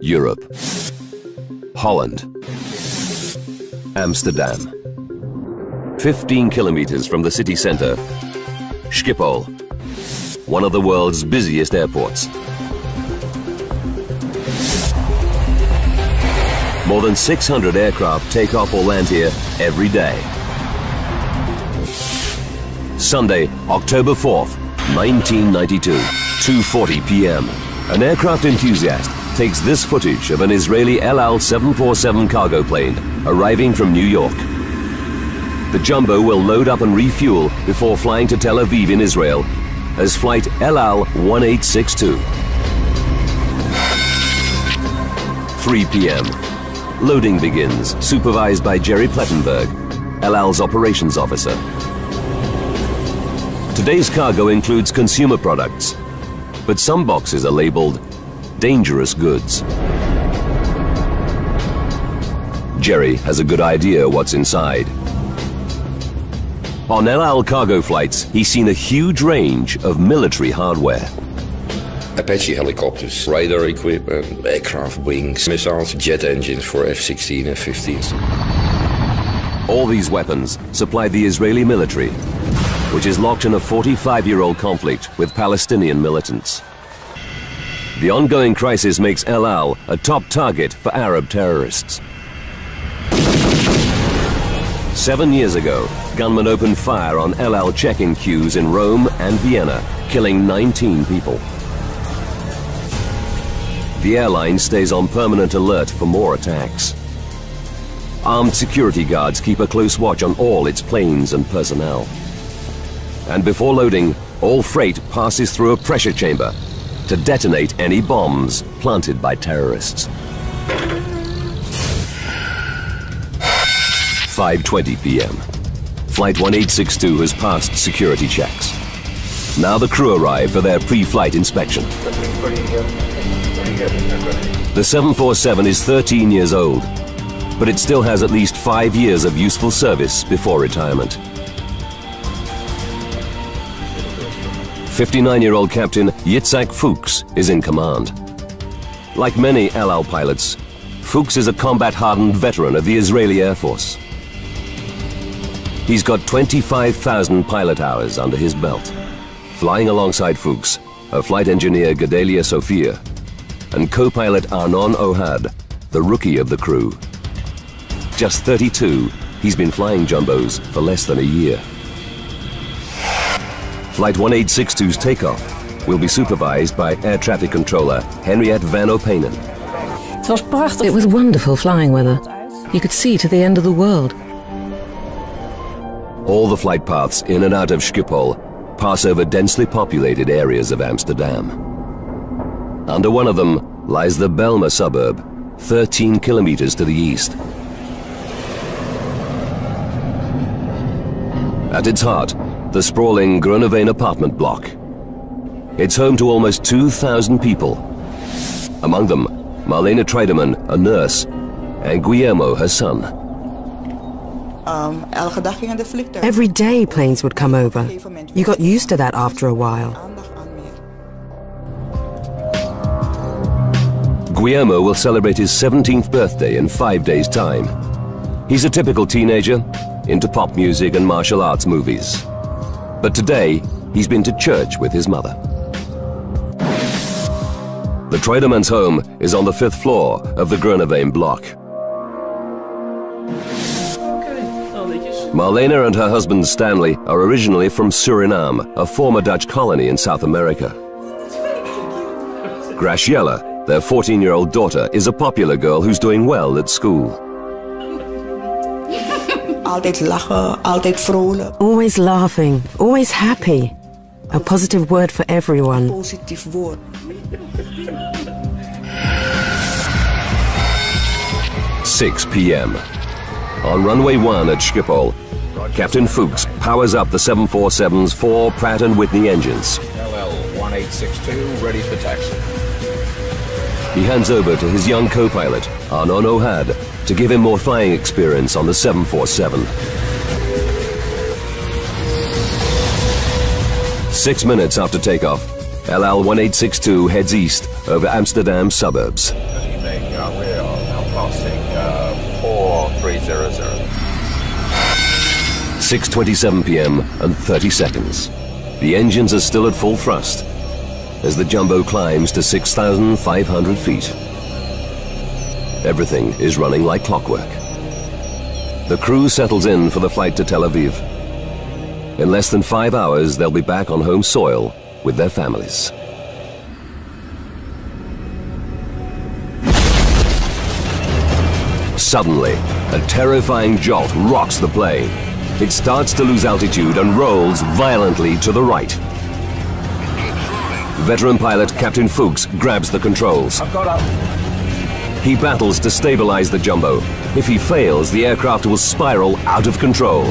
Europe. Holland. Amsterdam. 15 kilometers from the city center, Schiphol, one of the world's busiest airports. More than 600 aircraft take off or land here every day. Sunday, October 4th, 1992, 2.40 p.m. An aircraft enthusiast takes this footage of an Israeli El Al 747 cargo plane arriving from New York. The Jumbo will load up and refuel before flying to Tel Aviv in Israel as flight El Al 1862. 3 p.m. Loading begins, supervised by Jerry Plettenberg, El Al's operations officer. Today's cargo includes consumer products, but some boxes are labeled dangerous goods. Jerry has a good idea what's inside. On El Al cargo flights, he's seen a huge range of military hardware. Apache helicopters, radar equipment, aircraft wings, missiles, jet engines for F-16 and F-15s. All these weapons supply the Israeli military, which is locked in a 45-year-old conflict with Palestinian militants. The ongoing crisis makes El Al a top target for Arab terrorists. Seven years ago, gunmen opened fire on El Al check-in queues in Rome and Vienna, killing 19 people. The airline stays on permanent alert for more attacks. Armed security guards keep a close watch on all its planes and personnel. And before loading, all freight passes through a pressure chamber to detonate any bombs planted by terrorists. 5.20 p.m. Flight 1862 has passed security checks. Now the crew arrive for their pre-flight inspection. The 747 is 13 years old, but it still has at least five years of useful service before retirement. 59-year-old Captain Yitzhak Fuchs is in command. Like many El Al pilots, Fuchs is a combat-hardened veteran of the Israeli Air Force. He's got 25,000 pilot hours under his belt. Flying alongside Fuchs are flight engineer Gedalia Sofia and co-pilot Arnon Ohad, the rookie of the crew. Just 32, he's been flying jumbos for less than a year. Flight 1862's takeoff will be supervised by air traffic controller Henriette Van Openen. It was wonderful flying weather. You could see to the end of the world. All the flight paths in and out of Schiphol pass over densely populated areas of Amsterdam. Under one of them lies the Bijlmer suburb, 13 kilometers to the east. At its heart, the sprawling Groeneveen apartment block. It's home to almost 2,000 people. Among them, Marlene Treidemann, a nurse, and Guillermo, her son. Um, Every day planes would come over. You got used to that after a while. Guillermo will celebrate his 17th birthday in five days' time. He's a typical teenager, into pop music and martial arts movies. But today, he's been to church with his mother. The Treidemann's home is on the fifth floor of the Groeneveen block. Marlena and her husband Stanley are originally from Suriname, a former Dutch colony in South America. Graciela, their 14-year-old daughter, is a popular girl who's doing well at school. Altijd lachen, altijd vrolijk. Always laughing, always happy. A positive word for everyone. Positief woord. Six p.m. On runway one at Schiphol, Captain Fuchs powers up the 747's four Pratt & Whitney engines. El Al 1862, ready for taxi he hands over to his young co-pilot, Arnon Ohad, to give him more flying experience on the 747. Six minutes after takeoff, El Al 1862 heads east over Amsterdam suburbs. Uh, 6.27 p.m. and 30 seconds. The engines are still at full thrust, as the Jumbo climbs to 6,500 feet. Everything is running like clockwork. The crew settles in for the flight to Tel Aviv. In less than five hours, they'll be back on home soil with their families. Suddenly, a terrifying jolt rocks the plane. It starts to lose altitude and rolls violently to the right. Veteran pilot Captain Fuchs grabs the controls. I've got up. He battles to stabilize the Jumbo. If he fails, the aircraft will spiral out of control.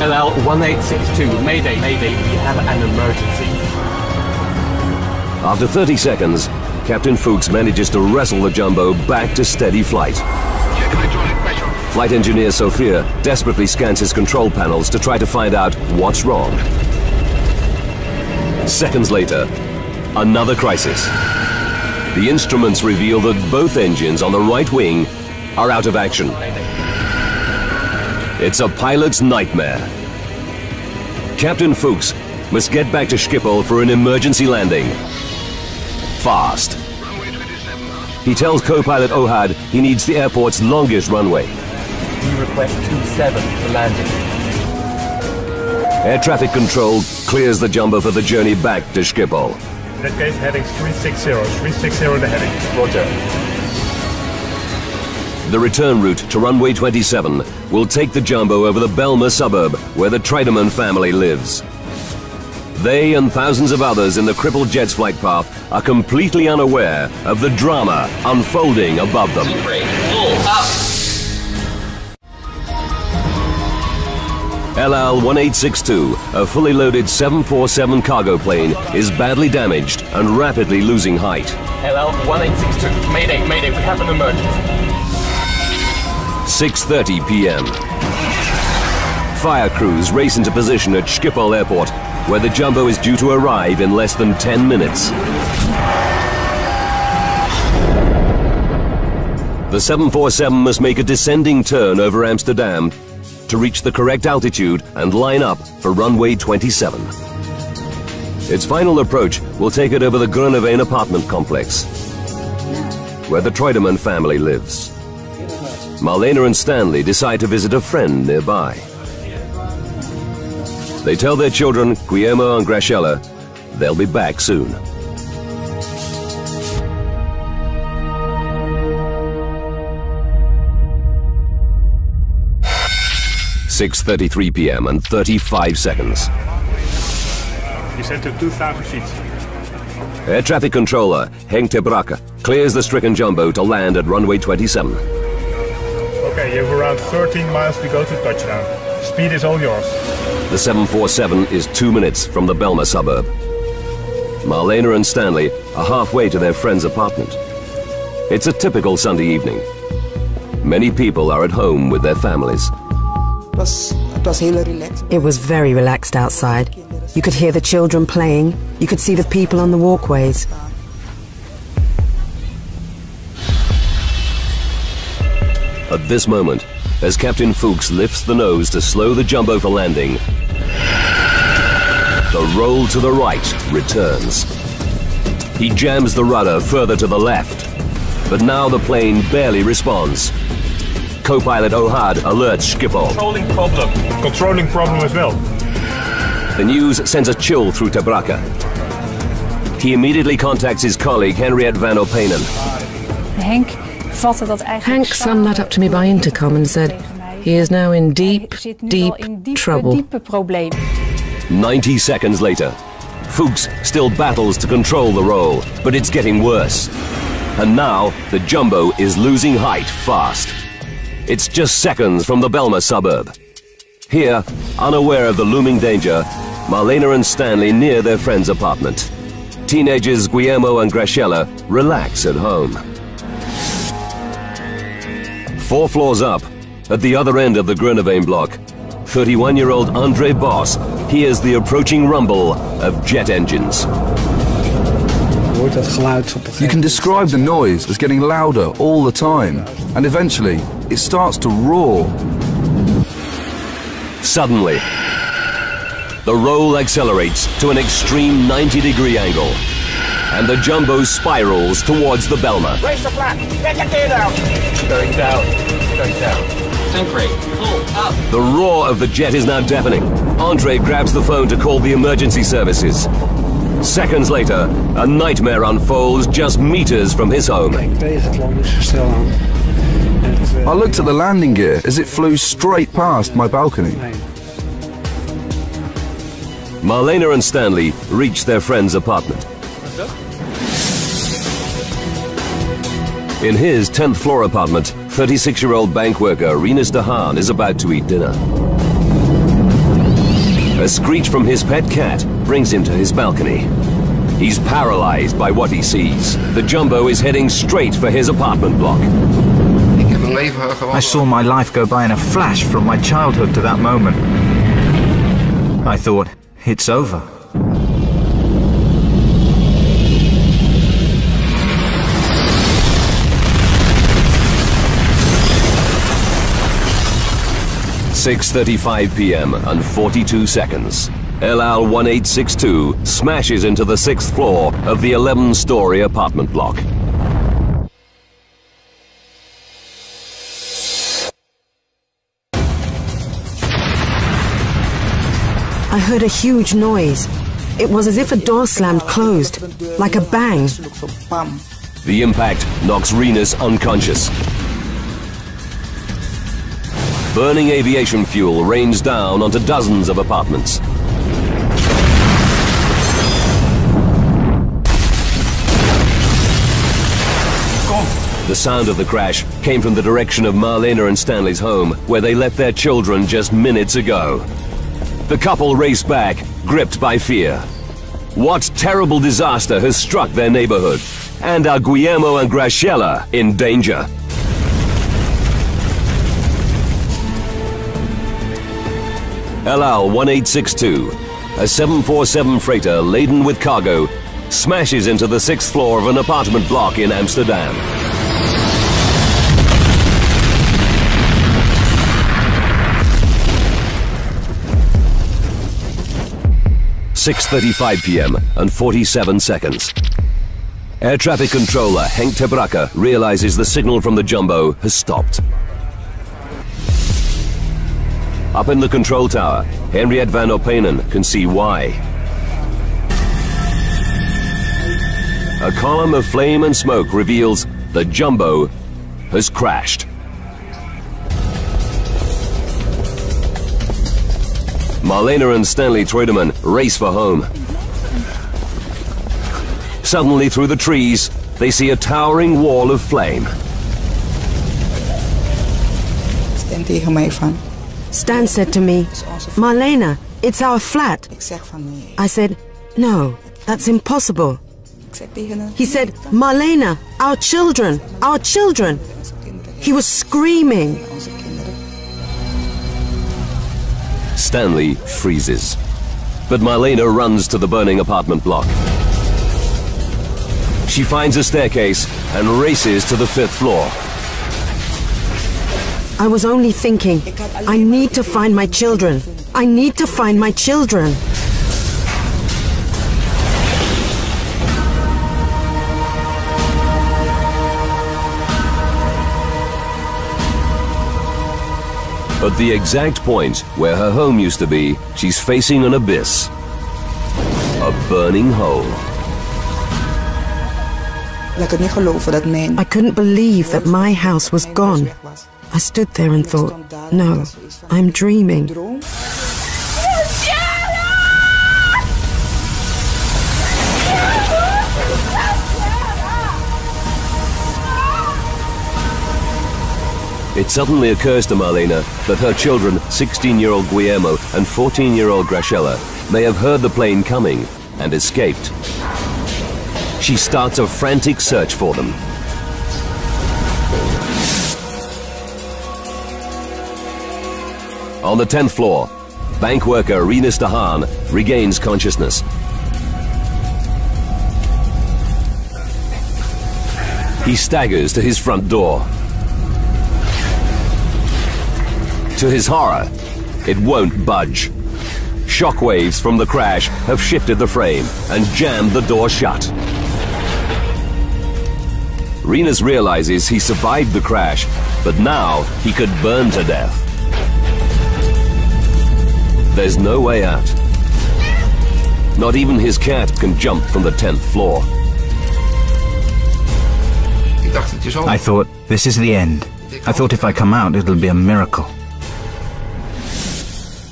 El Al 1862, Mayday, Mayday, we have an emergency. After 30 seconds, Captain Fuchs manages to wrestle the Jumbo back to steady flight. Flight engineer Sophia desperately scans his control panels to try to find out what's wrong. Seconds later, another crisis. The instruments reveal that both engines on the right wing are out of action. It's a pilot's nightmare. Captain Fuchs must get back to Schiphol for an emergency landing. Fast. He tells co-pilot Ohad he needs the airport's longest runway. We request 27 for landing. Air traffic control clears the jumbo for the journey back to Schiphol. In that case, heading 360. 360 the heading. Roger. The return route to runway 27 will take the jumbo over the Bijlmer suburb where the Treidemann family lives. They and thousands of others in the crippled jet's flight path are completely unaware of the drama unfolding above them. El Al-1862, a fully loaded 747 cargo plane, is badly damaged and rapidly losing height. El Al 1862, Mayday, Mayday, we have an emergency. 6.30 p.m. Fire crews race into position at Schiphol Airport, where the jumbo is due to arrive in less than 10 minutes. The 747 must make a descending turn over Amsterdam to reach the correct altitude and line up for runway 27. Its final approach will take it over the Groeneveen apartment complex, where the Treidemann family lives. Marlena and Stanley decide to visit a friend nearby. They tell their children, Guillermo and Graciela, they'll be back soon. Six thirty-three p.m. and thirty-five seconds. Descend to 2,000 feet. Air traffic controller Henk clears the stricken jumbo to land at runway 27. Okay, you have around 13 miles to go to touchdown. Speed is all yours. The 747 is two minutes from the Bijlmer suburb. Marlena and Stanley are halfway to their friend's apartment. It's a typical Sunday evening. Many people are at home with their families. It was very relaxed outside. You could hear the children playing. You could see the people on the walkways. At this moment, as Captain Fuchs lifts the nose to slow the jumbo for landing, the roll to the right returns. He jams the rudder further to the left, but now the plane barely responds. Co-pilot Ohad alerts Schiphol. Controlling problem. Controlling problem as well. The news sends a chill through ter Brakke. He immediately contacts his colleague Henriette van Openen. Henk vatte dat Hank summed that up to me by intercom and said he is now in deep, Hij zit nu deep al in diepe, trouble. 90 seconds later, Fuchs still battles to control the roll, but it's getting worse. And now, the jumbo is losing height fast. It's just seconds from the Bijlmer suburb. Here, unaware of the looming danger, Marlena and Stanley near their friend's apartment. Teenagers Guillermo and Graciela relax at home. Four floors up, at the other end of the Groeneveen block, 31-year-old Andre Boss hears the approaching rumble of jet engines. You can describe the noise as getting louder all the time, and eventually it starts to roar. Suddenly, the roll accelerates to an extreme 90 degree angle, and the jumbo spirals towards the Bijlmer. Raise the flap! Get your gear down. Going down. Going down. Sink rate. Pull up. The roar of the jet is now deafening. Andre grabs the phone to call the emergency services. Seconds later, a nightmare unfolds just meters from his home. I looked at the landing gear as it flew straight past my balcony. Marlena and Stanley reach their friend's apartment. In his 10th floor apartment, 36 year old bank worker Rinus de Haan is about to eat dinner. A screech from his pet cat brings him to his balcony. He's paralyzed by what he sees. The jumbo is heading straight for his apartment block. I saw my life go by in a flash from my childhood to that moment. I thought, it's over. Six thirty-five p.m. and 42 seconds. El Al 1862 smashes into the sixth floor of the 11-story apartment block. I heard a huge noise. It was as if a door slammed closed, like a bang. The impact knocks Rinus unconscious. Burning aviation fuel rains down onto dozens of apartments. The sound of the crash came from the direction of Marlena and Stanley's home, where they left their children just minutes ago. The couple race back, gripped by fear. What terrible disaster has struck their neighborhood? And are Guillermo and Graciela in danger? El Al 1862, a 747 freighter laden with cargo, smashes into the sixth floor of an apartment block in Amsterdam. 6.35 p.m. and 47 seconds. Air traffic controller Henk Tebrakke realizes the signal from the jumbo has stopped. Up in the control tower, Henriette van Openen can see why. A column of flame and smoke reveals the jumbo has crashed. Marlena and Stanley Treidemann race for home. Suddenly, through the trees, they see a towering wall of flame. Stan tegen mij van, Stan said to me, Marlena, it's our flat. ik zeg van nee. I said, no, that's impossible. Ik zeg tegen hem, He said, Marlena, our children, our children. He was screaming. Stanley freezes. But Marlena runs to the burning apartment block. She finds a staircase and races to the fifth floor. I was only thinking, I need to find my children. I need to find my children. At the exact point where her home used to be, she's facing an abyss. A burning hole. Ik kan het niet geloven dat mijn I couldn't believe that my house was gone. I stood there and thought, no, I'm dreaming. It suddenly occurs to Marlena that her children, 16-year-old Guillermo and 14-year-old Graciela, may have heard the plane coming and escaped. She starts a frantic search for them. On the 10th floor, bank worker Rinus de Haan regains consciousness. He staggers to his front door. To his horror, it won't budge. Shockwaves from the crash have shifted the frame and jammed the door shut. Rinus realizes he survived the crash, but now he could burn to death. There's no way out. Not even his cat can jump from the 10th floor. I thought, this is the end. I thought if I come out, it'll be a miracle.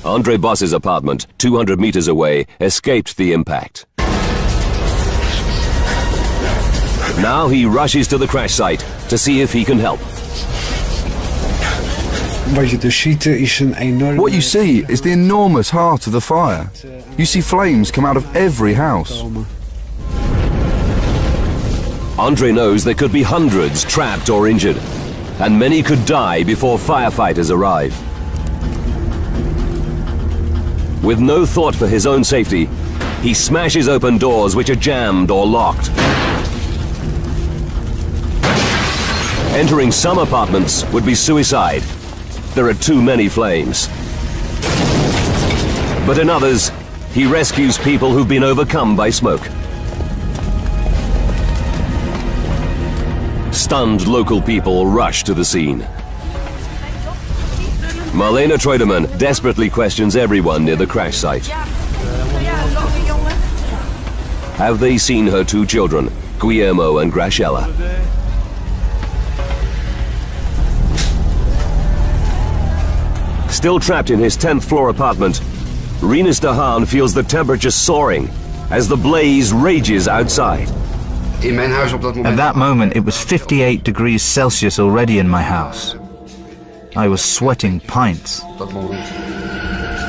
Andre Boss's apartment, 200 meters away, escaped the impact. Now he rushes to the crash site to see if he can help. What you see is the enormous heart of the fire. You see flames come out of every house. Andre knows there could be hundreds trapped or injured, and many could die before firefighters arrive. With no thought for his own safety, he smashes open doors which are jammed or locked. Entering some apartments would be suicide. There are too many flames. But in others, he rescues people who've been overcome by smoke. Stunned local people rush to the scene. Marlena Treidemann desperately questions everyone near the crash site. Have they seen her two children, Guillermo and Graciela? Still trapped in his 10th floor apartment, Rinus de Haan feels the temperature soaring as the blaze rages outside. At that moment, it was 58 degrees Celsius already in my house. I was sweating pints.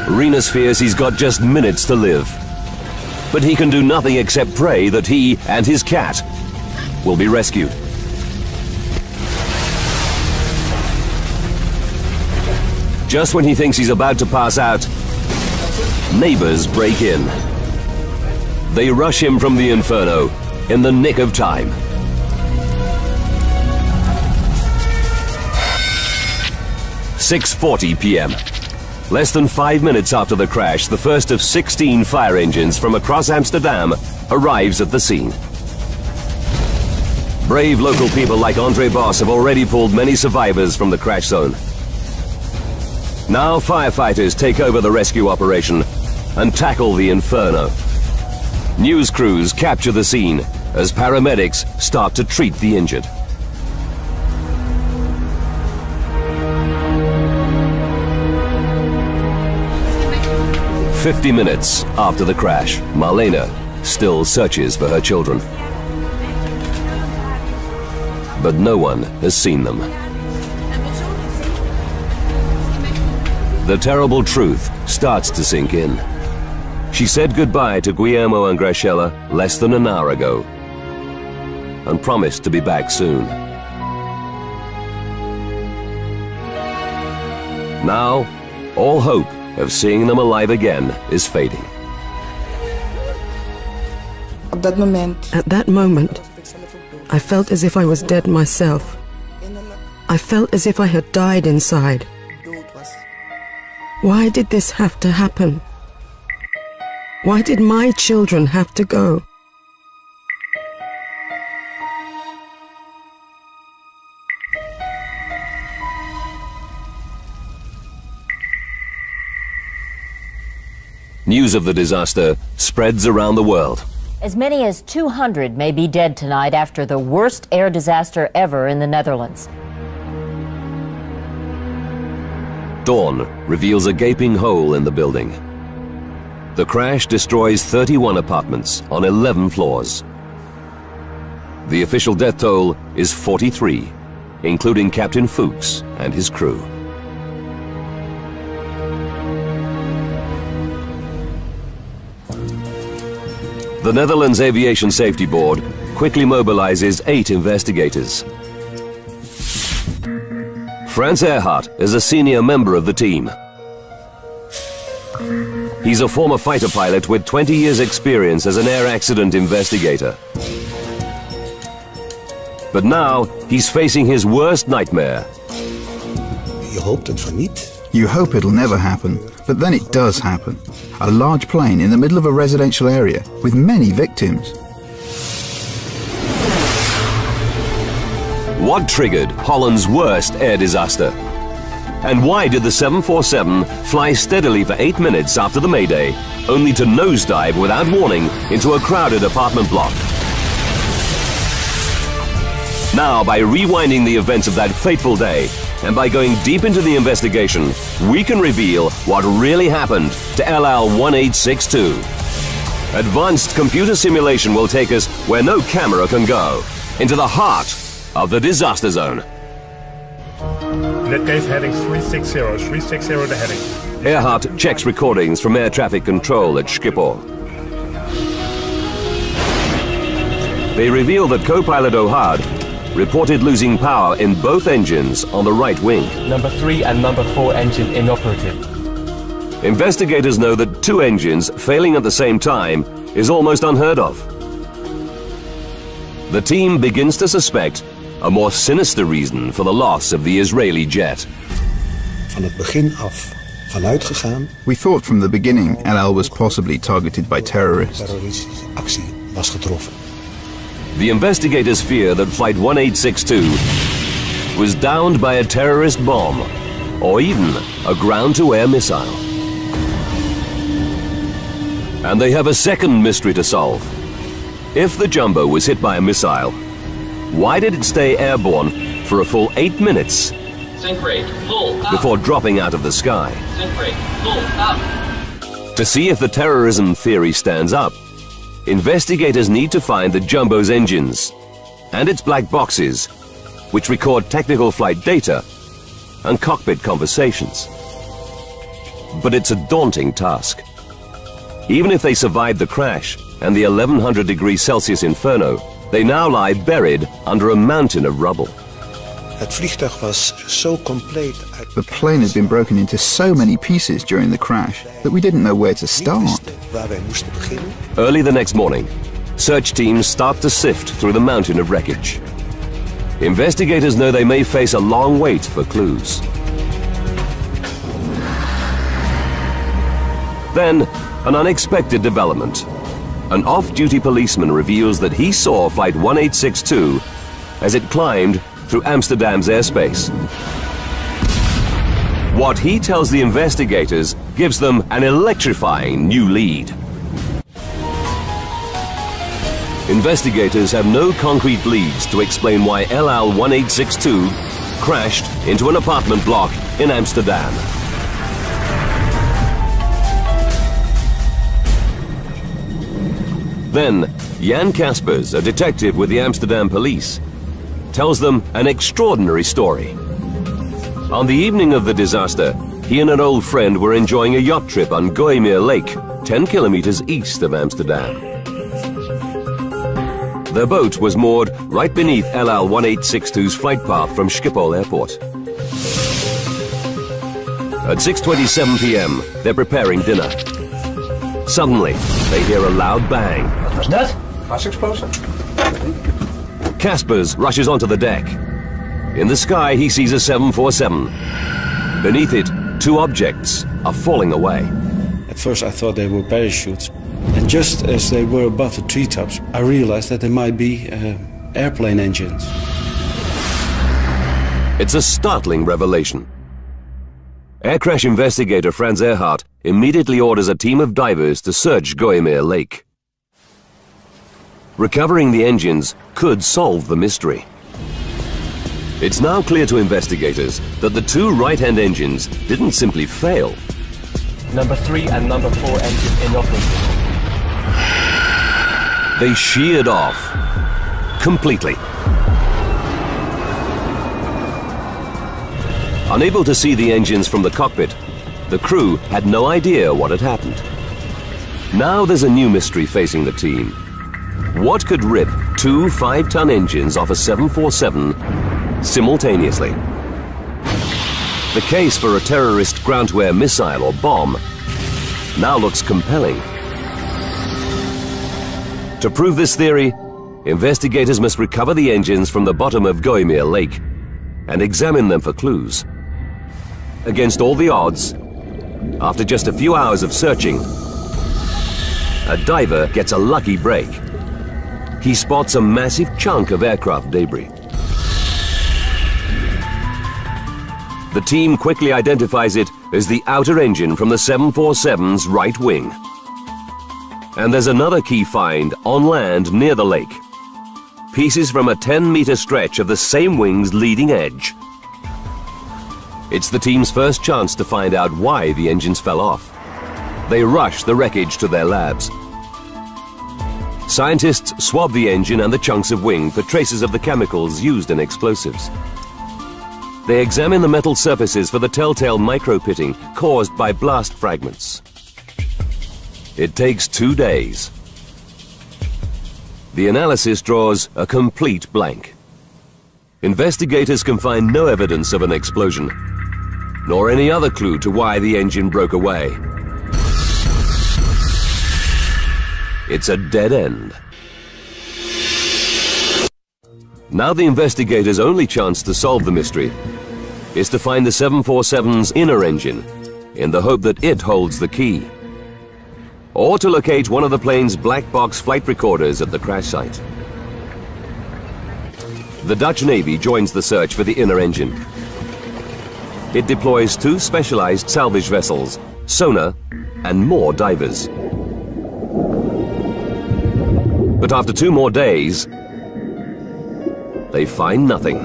Rinus fears he's got just minutes to live. But he can do nothing except pray that he and his cat will be rescued. Just when he thinks he's about to pass out, neighbors break in. They rush him from the inferno in the nick of time. Six forty p.m. Less than five minutes after the crash, the first of 16 fire engines from across Amsterdam arrives at the scene. Brave local people like Andre Boss have already pulled many survivors from the crash zone. Now firefighters take over the rescue operation and tackle the inferno. News crews capture the scene as paramedics start to treat the injured. Fifty minutes after the crash, Marlena still searches for her children. But no one has seen them. The terrible truth starts to sink in. She said goodbye to Guillermo and Graciela less than an hour ago and promised to be back soon. Now, all hope of seeing them alive again is fading. At that moment, I felt as if I was dead myself. I felt as if I had died inside. Why did this have to happen? Why did my children have to go? News of the disaster spreads around the world. As many as 200 may be dead tonight after the worst air disaster ever in the Netherlands. Dawn reveals a gaping hole in the building. The crash destroys 31 apartments on 11 floors. The official death toll is 43, including Captain Fuchs and his crew. The Netherlands Aviation Safety Board quickly mobilizes eight investigators. Franz Erhardt is a senior member of the team. He's a former fighter pilot with 20 years experience as an air accident investigator. But now, he's facing his worst nightmare. Je hoopt het van niet. You hope it'll never happen, but then it does happen. A large plane in the middle of a residential area with many victims. What triggered Holland's worst air disaster? And why did the 747 fly steadily for eight minutes after the Mayday, only to nosedive without warning into a crowded apartment block? Now, by rewinding the events of that fateful day, and by going deep into the investigation, we can reveal what really happened to El Al 1862. Advanced computer simulation will take us where no camera can go, into the heart of the disaster zone. In heading 360, 360 the heading. Earhart checks recordings from air traffic control at Schiphol. They reveal that co-pilot Ohad reported losing power in both engines on the right wing. Number 3 and number 4 engine inoperative. Investigators know that two engines failing at the same time is almost unheard of. The team begins to suspect a more sinister reason for the loss of the Israeli jet. Van het begin af vanuit gegaan. We thought from the beginning El Al was possibly targeted by terrorists. Terroristische actie was getroffen. The investigators fear that Flight 1862 was downed by a terrorist bomb or even a ground-to-air missile. And they have a second mystery to solve. If the Jumbo was hit by a missile, why did it stay airborne for a full eight minutes rate, full, before dropping out of the sky? Rate, full. To see if the terrorism theory stands up, investigators need to find the Jumbo's engines and its black boxes, which record technical flight data and cockpit conversations. But it's a daunting task. Even if they survived the crash and the 1100 degrees Celsius inferno, they now lie buried under a mountain of rubble. The plane had been broken into so many pieces during the crash that we didn't know where to start. waar wij moesten beginnen. Early the next morning, search teams start to sift through the mountain of wreckage. Investigators know they may face a long wait for clues. Then, an unexpected development. An off-duty policeman reveals that he saw Flight 1862 as it climbed through Amsterdam's airspace. What he tells the investigators gives them an electrifying new lead. Investigators have no concrete leads to explain why El Al 1862 crashed into an apartment block in Amsterdam. Then, Jan Kaspers, a detective with the Amsterdam police, tells them an extraordinary story. On the evening of the disaster, he and an old friend were enjoying a yacht trip on Gooimeer Lake, 10 kilometers east of Amsterdam. Their boat was moored right beneath El Al 1862's flight path from Schiphol Airport. At 6.27 p.m., they're preparing dinner. Suddenly, they hear a loud bang. What was dat? Gasexplosie? Kaspers rushes onto the deck. In the sky, he sees a 747. Beneath it, two objects are falling away. At first I thought they were parachutes. And just as they were above the treetops, I realized that they might be uh, airplane engines. It's a startling revelation. Air crash investigator Franz Earhart immediately orders a team of divers to search Gooimeer Lake. Recovering the engines could solve the mystery. It's now clear to investigators that the two right-hand engines didn't simply fail. Number 3 and number 4 engines inoperative. They sheared off. Completely. Unable to see the engines from the cockpit, the crew had no idea what had happened. Now there's a new mystery facing the team. What could rip two five-ton engines off a 747 simultaneously? The case for a terrorist ground-to-air missile or bomb now looks compelling. To prove this theory, investigators must recover the engines from the bottom of Gooimeer Lake and examine them for clues. against all the odds, after just a few hours of searching, a diver gets a lucky break. He spots a massive chunk of aircraft debris. The team quickly identifies it as the outer engine from the 747's right wing. And there's another key find on land near the lake. Pieces from a 10-meter stretch of the same wing's leading edge. It's the team's first chance to find out why the engines fell off. They rush the wreckage to their labs. Scientists swab the engine and the chunks of wing for traces of the chemicals used in explosives. They examine the metal surfaces for the telltale micro-pitting caused by blast fragments. It takes two days. The analysis draws a complete blank. Investigators can find no evidence of an explosion, nor any other clue to why the engine broke away. It's a dead end. Now the investigators' only chance to solve the mystery is to find the 747's inner engine in the hope that it holds the key. Or to locate one of the plane's black box flight recorders at the crash site. The Dutch Navy joins the search for the inner engine. It deploys two specialized salvage vessels, sonar, and more divers. But after two more days, they find nothing.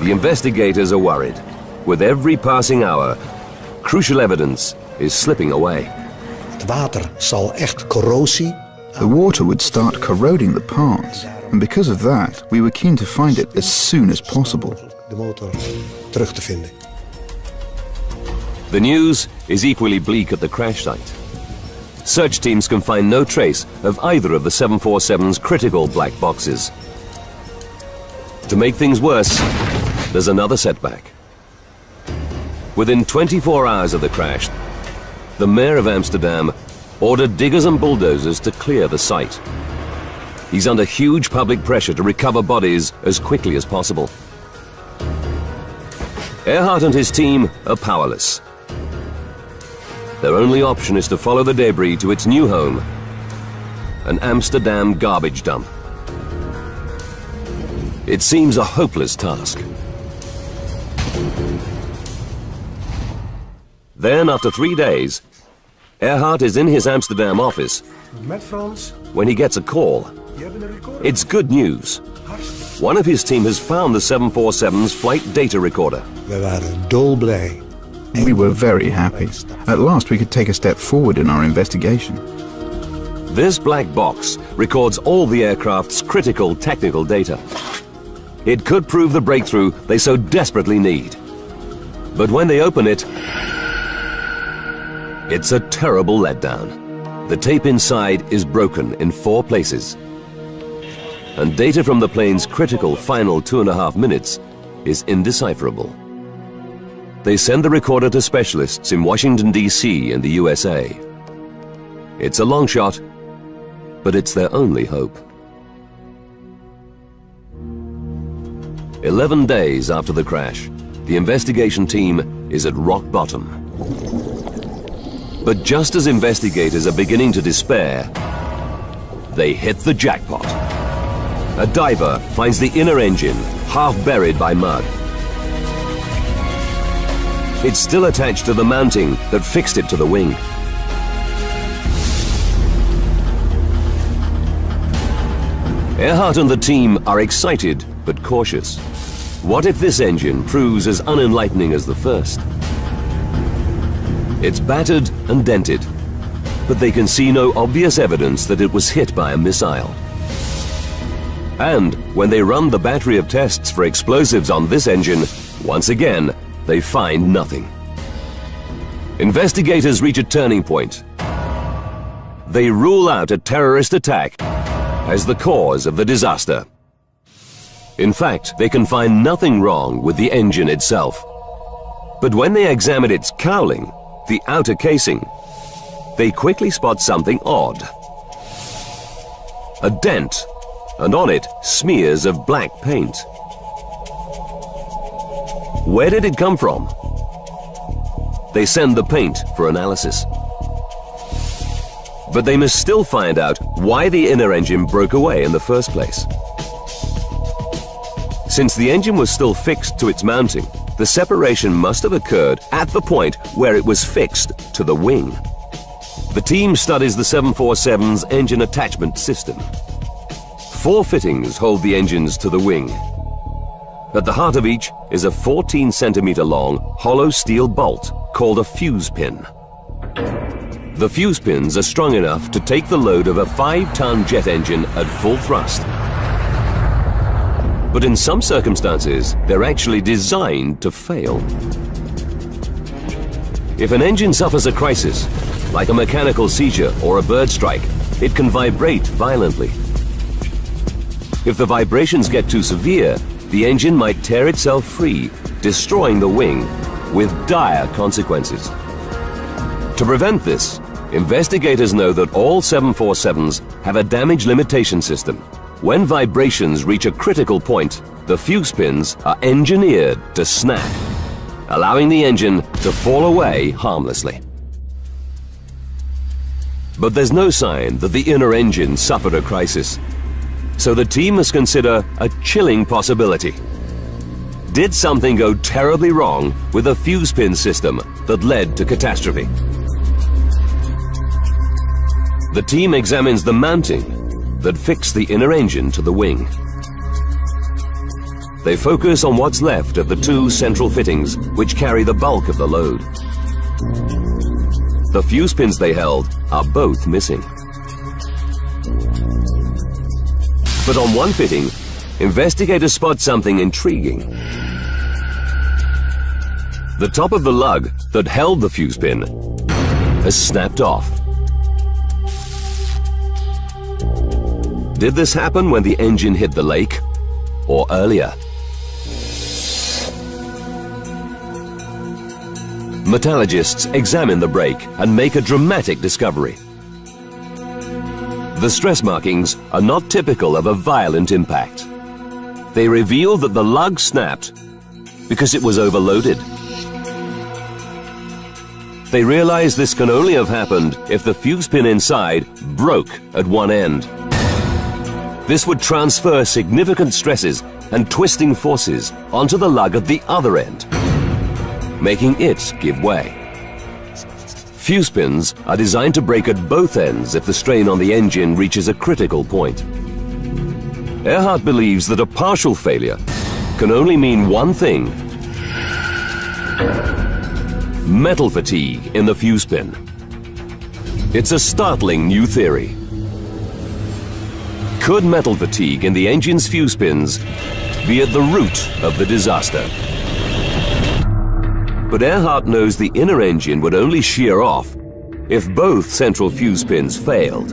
The investigators are worried. With every passing hour, crucial evidence is slipping away. Het water zal echt corrosie. The water would start corroding the parts, and because of that, we were keen to find it as soon as possible. De motor terug te vinden. The news is equally bleak at the crash site. Search teams can find no trace of either of the 747's critical black boxes. To make things worse, there's another setback. Within 24 hours of the crash, the mayor of Amsterdam ordered diggers and bulldozers to clear the site. He's under huge public pressure to recover bodies as quickly as possible. Earhart and his team are powerless. Their only option is to follow the debris to its new home, an Amsterdam garbage dump. It seems a hopeless task. Then, after three days, Earhart is in his Amsterdam office when he gets a call. It's good news. One of his team has found the 747's flight data recorder. We waren dolblij. We were very happy. At last we could take a step forward in our investigation. This black box records all the aircraft's critical technical data. It could prove the breakthrough they so desperately need. But when they open it, it's a terrible letdown. The tape inside is broken in four places. And data from the plane's critical final two and a half minutes is indecipherable. They send the recorder to specialists in Washington, D.C. and the USA. It's a long shot, but it's their only hope. Eleven days after the crash, the investigation team is at rock bottom. But just as investigators are beginning to despair, they hit the jackpot. A diver finds the inner engine, half buried by mud. It's still attached to the mounting that fixed it to the wing. Earhart and the team are excited but cautious. What if this engine proves as unenlightening as the first? It's battered and dented, but they can see no obvious evidence that it was hit by a missile. And when they run the battery of tests for explosives on this engine, once again, they find nothing. Investigators reach a turning point. They rule out a terrorist attack as the cause of the disaster. In fact, they can find nothing wrong with the engine itself. But when they examine its cowling, the outer casing, they quickly spot something odd. A dent, and on it smears of black paint. Where did it come from? they send the paint for analysis. But they must still find out why the inner engine broke away in the first place. Since the engine was still fixed to its mounting, the separation must have occurred at the point where it was fixed to the wing. The team studies the 747's engine attachment system. Four fittings hold the engines to the wing. At the heart of each is a 14 centimeter long hollow steel bolt called a fuse pin. The fuse pins are strong enough to take the load of a 5-ton jet engine at full thrust. But in some circumstances, they're actually designed to fail. If an engine suffers a crisis, like a mechanical seizure or a bird strike, it can vibrate violently. If the vibrations get too severe, the engine might tear itself free, destroying the wing with dire consequences. To prevent this, investigators know that all 747s have a damage limitation system. When vibrations reach a critical point, the fuse pins are engineered to snap, allowing the engine to fall away harmlessly. But there's no sign that the inner engine suffered a crisis. So the team must consider a chilling possibility. Did something go terribly wrong with the fuse pin system that led to catastrophe? The team examines the mounting that fixed the inner engine to the wing. They focus on what's left of the two central fittings which carry the bulk of the load. The fuse pins they held are both missing. But on one fitting, investigators spot something intriguing. The top of the lug that held the fuse pin has snapped off. Did this happen when the engine hit the lake or earlier? Metallurgists examine the break and make a dramatic discovery. The stress markings are not typical of a violent impact. They reveal that the lug snapped because it was overloaded. They realize this can only have happened if the fuse pin inside broke at one end. This would transfer significant stresses and twisting forces onto the lug at the other end making it give way. Fuse pins are designed to break at both ends if the strain on the engine reaches a critical point. Earhart believes that a partial failure can only mean one thing. Metal fatigue in the fuse pin. It's a startling new theory. Could metal fatigue in the engine's fuse pins be at the root of the disaster? But Earhart knows the inner engine would only shear off if both central fuse pins failed.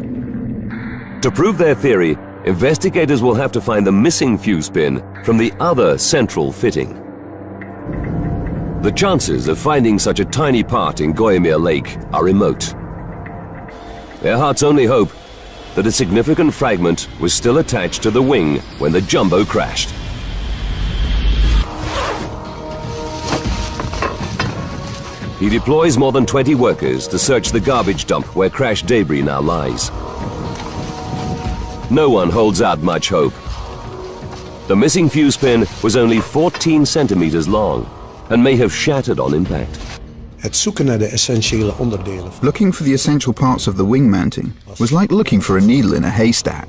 To prove their theory, investigators will have to find the missing fuse pin from the other central fitting. The chances of finding such a tiny part in Gooimeer Lake are remote. Earhart's only hope that a significant fragment was still attached to the wing when the jumbo crashed. He deploys more than 20 workers to search the garbage dump where crash debris now lies. No one holds out much hope. The missing fuse pin was only 14 centimeters long and may have shattered on impact. Looking for the essential parts of the wing mounting was like looking for a needle in a haystack.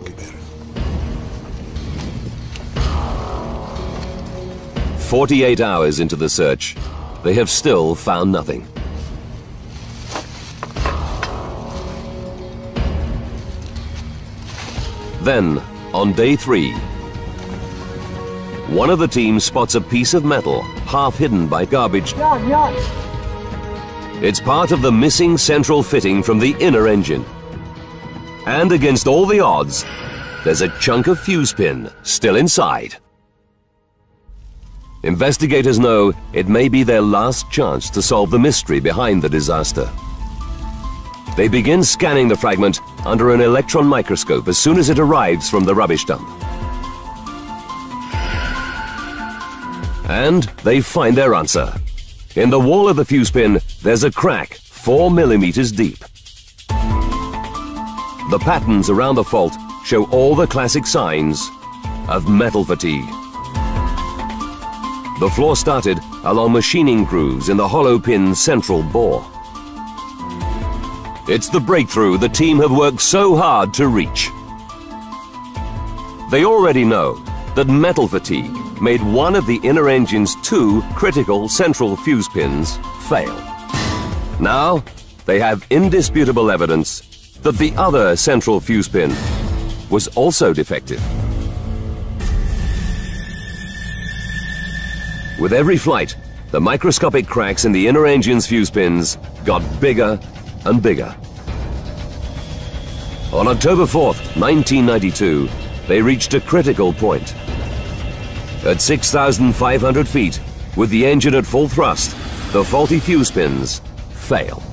Forty-eight hours into the search, they have still found nothing. Then, on day three, one of the team spots a piece of metal half hidden by garbage. It's part of the missing central fitting from the inner engine. And against all the odds, there's a chunk of fuse pin still inside. Investigators know it may be their last chance to solve the mystery behind the disaster. They begin scanning the fragment under an electron microscope as soon as it arrives from the rubbish dump. And they find their answer. In the wall of the fuse pin, there's a crack four millimeters deep. The patterns around the fault show all the classic signs of metal fatigue. The flaw started along machining grooves in the hollow pin's central bore. It's the breakthrough the team have worked so hard to reach. They already know that metal fatigue made one of the inner engine's two critical central fuse pins fail. Now, they have indisputable evidence that the other central fuse pin was also defective. With every flight, the microscopic cracks in the inner engine's fuse pins got bigger and bigger. On October 4th, 1992, they reached a critical point. At 6,500 feet, with the engine at full thrust, the faulty fuse pins fail.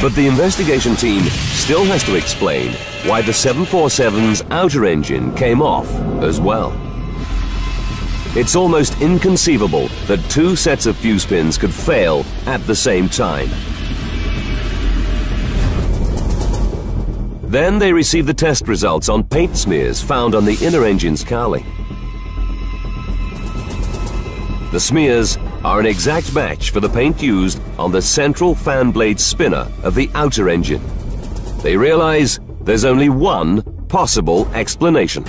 But the investigation team still has to explain why the 747's outer engine came off as well. It's almost inconceivable that two sets of fuse pins could fail at the same time. Then they receive the test results on paint smears found on the inner engine's cowling. The smears are an exact match for the paint used on the central fan blade spinner of the outer engine. They realize there's only one possible explanation.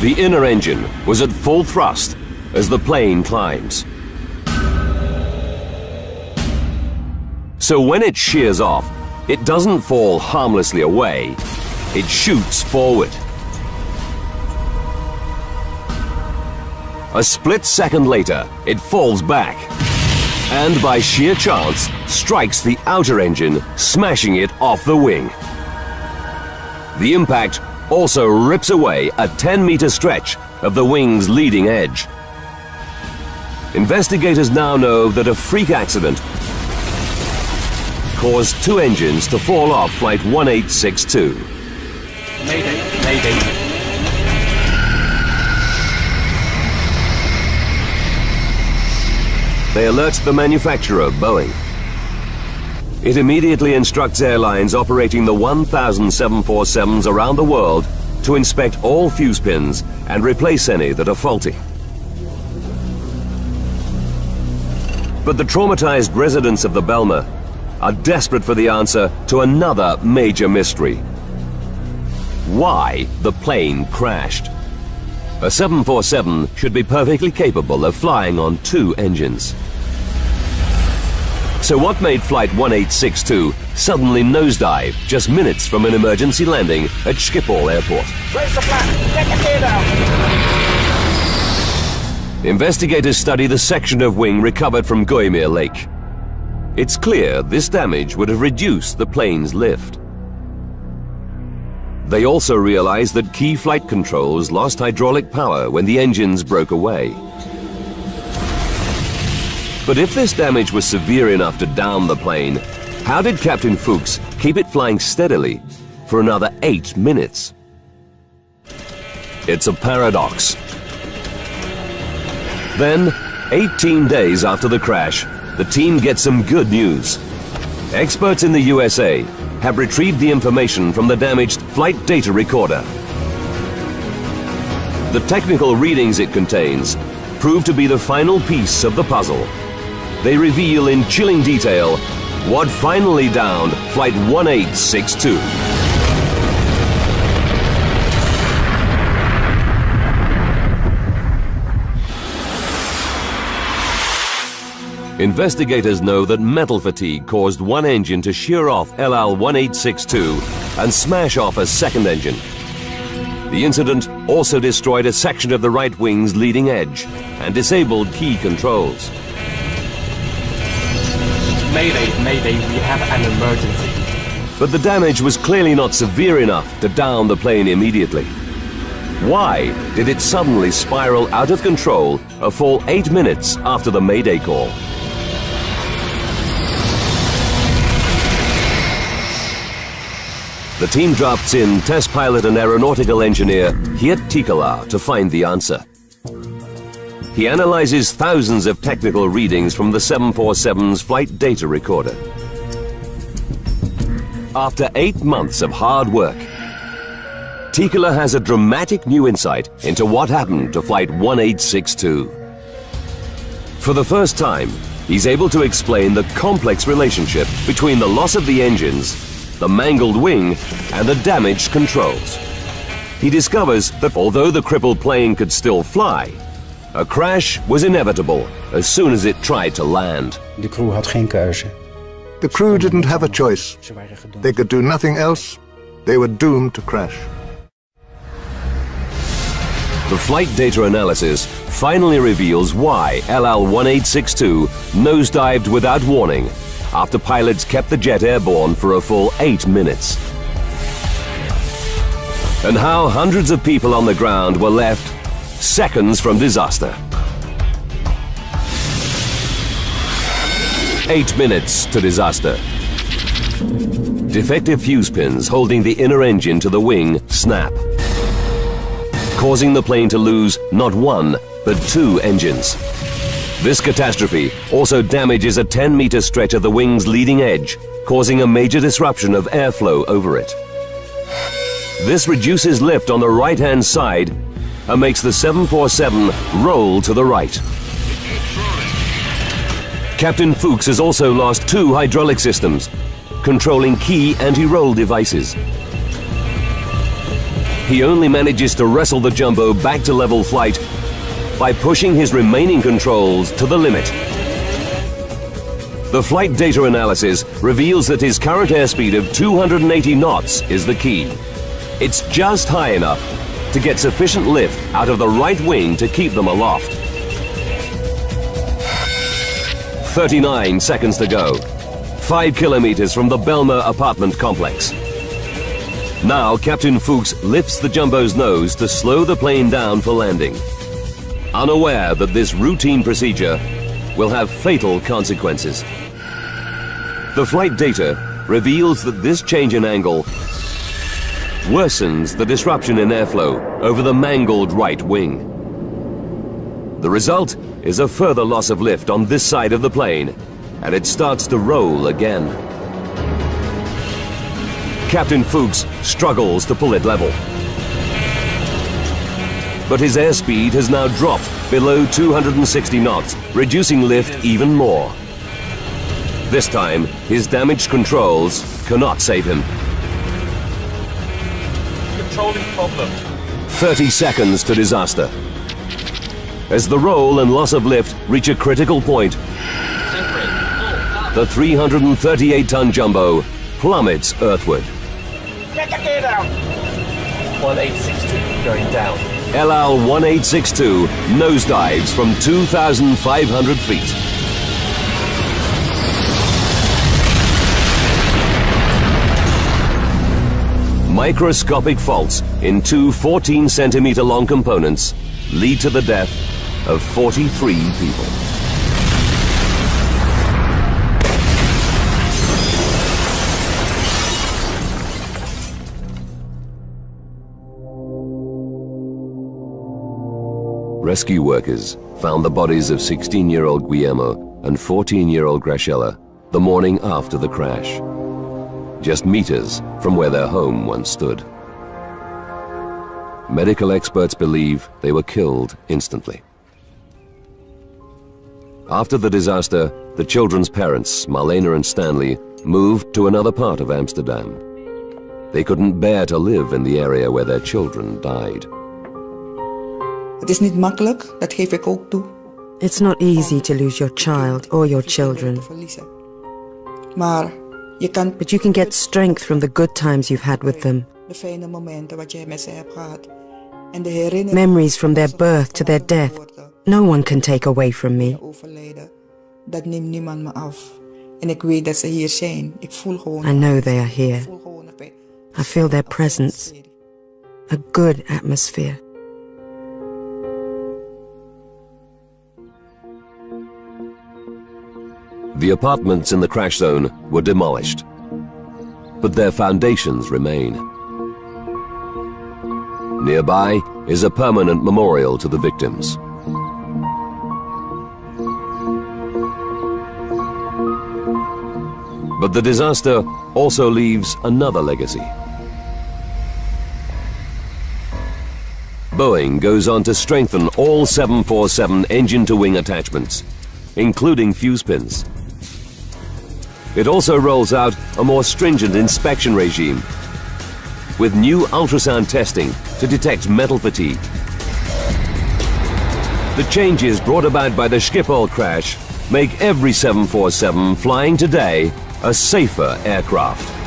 The inner engine was at full thrust as the plane climbs. So when it shears off, it doesn't fall harmlessly away, it shoots forward. A split second later, it falls back. And by sheer chance, strikes the outer engine, smashing it off the wing. The impact also rips away a 10 meter stretch of the wing's leading edge. Investigators now know that a freak accident caused two engines to fall off Flight 1862. Mayday, mayday. They alert the manufacturer, Boeing. It immediately instructs airlines operating the 1,000 747s around the world to inspect all fuse pins and replace any that are faulty. But the traumatized residents of the Bijlmer are desperate for the answer to another major mystery. Why the plane crashed. A 747 should be perfectly capable of flying on two engines. So what made Flight 1862 suddenly nosedive just minutes from an emergency landing at Schiphol Airport? Raise the flap! Get the gear down! Investigators study the section of wing recovered from Gooimeer Lake. It's clear this damage would have reduced the plane's lift. They also realize that key flight controls lost hydraulic power when the engines broke away. But if this damage was severe enough to down the plane, how did Captain Fuchs keep it flying steadily for another eight minutes? It's a paradox. Then, 18 days after the crash, the team gets some good news. Experts in the USA have retrieved the information from the damaged flight data recorder. The technical readings it contains prove to be the final piece of the puzzle they reveal in chilling detail what finally downed Flight 1862. Investigators know that metal fatigue caused one engine to shear off El Al 1862 and smash off a second engine. The incident also destroyed a section of the right wing's leading edge and disabled key controls. Mayday, Mayday, we have an emergency. But the damage was clearly not severe enough to down the plane immediately. Why did it suddenly spiral out of control a full eight minutes after the Mayday call? The team drops in test pilot and aeronautical engineer Geert Tichelaar to find the answer. He analyzes thousands of technical readings from the 747's flight data recorder. After eight months of hard work, Tichelaar has a dramatic new insight into what happened to Flight 1862. For the first time, he's able to explain the complex relationship between the loss of the engines, the mangled wing, and the damaged controls. He discovers that although the crippled plane could still fly, a crash was inevitable as soon as it tried to land. De crew had geen keuze. The crew didn't have a choice. They could do nothing else. They were doomed to crash. The flight data analysis finally reveals why El Al-1862 nosedived without warning after pilots kept the jet airborne for a full eight minutes. And how hundreds of people on the ground were left seconds from disaster. Eight minutes to disaster. Defective fuse pins holding the inner engine to the wing snap, causing the plane to lose not one, but two engines. This catastrophe also damages a 10 meter stretch of the wing's leading edge, causing a major disruption of airflow over it. This reduces lift on the right hand side and makes the 747 roll to the right. Captain Fuchs has also lost two hydraulic systems, controlling key anti-roll devices. He only manages to wrestle the Jumbo back to level flight by pushing his remaining controls to the limit. The flight data analysis reveals that his current airspeed of 280 knots is the key. It's just high enough to get sufficient lift out of the right wing to keep them aloft. 39 seconds to go. Five kilometers from the Bijlmer apartment complex. Now Captain Fuchs lifts the Jumbo's nose to slow the plane down for landing. Unaware that this routine procedure will have fatal consequences. The flight data reveals that this change in angle worsens the disruption in airflow over the mangled right wing. The result is a further loss of lift on this side of the plane, and it starts to roll again. Captain Fuchs struggles to pull it level. But his airspeed has now dropped below 260 knots, reducing lift even more. This time, his damaged controls cannot save him controlling problem. 30 seconds to disaster. As the roll and loss of lift reach a critical point, the 338-ton jumbo plummets earthward. Get the gear down! 1862 going down. El Al-1862 nosedives from 2,500 feet. microscopic faults in two 14 centimeter long components lead to the death of 43 people. Rescue workers found the bodies of 16-year-old Guillermo and 14-year-old Graciela the morning after the crash just meters from where their home once stood. Medical experts believe they were killed instantly. After the disaster, the children's parents, Marlena and Stanley, moved to another part of Amsterdam. They couldn't bear to live in the area where their children died. Het is niet makkelijk, dat geef ik ook toe. It's not easy to lose your child or your children. Maar je kan, but you can get strength from the good times you've had with them. De fijne momenten wat je met ze hebt gehad. En de herinneringen. Memories from their birth to their death. No one can take away from me. Dat neemt niemand me af. En ik weet dat ze hier zijn. Ik voel gewoon. I know they are here. I feel their presence. A good atmosphere. The apartments in the crash zone were demolished. but their foundations remain. Nearby is a permanent memorial to the victims. But the disaster also leaves another legacy. Boeing goes on to strengthen all 747 engine-to-wing attachments, including fuse pins. It also rolls out a more stringent inspection regime with new ultrasound testing to detect metal fatigue. The changes brought about by the Schiphol crash make every 747 flying today a safer aircraft.